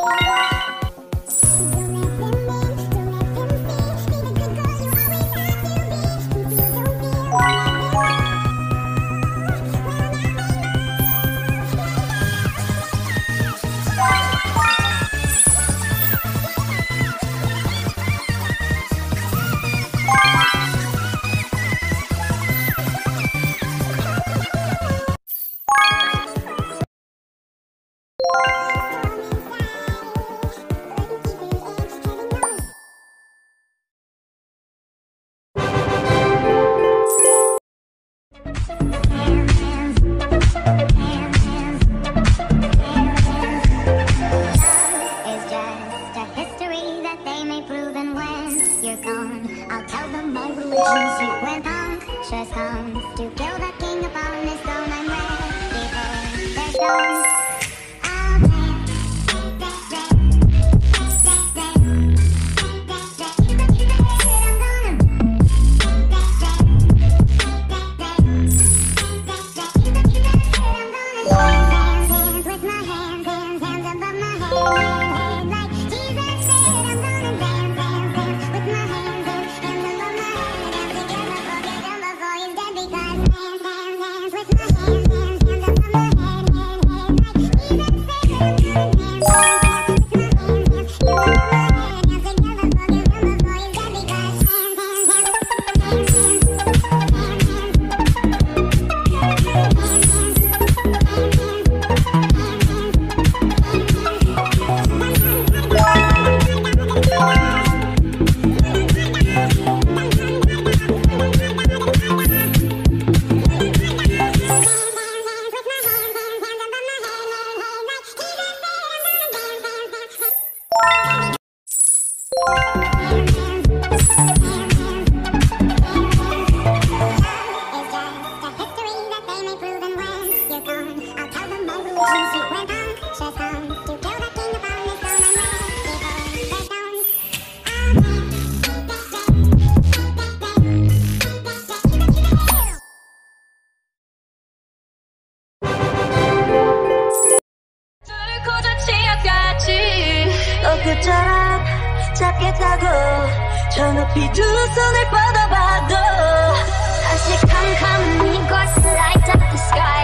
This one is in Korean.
Música Thank you. 꿈처럼 잡겠다고 저 높이 두 손을 뻗어봐도 다시 come come and me go slide up the sky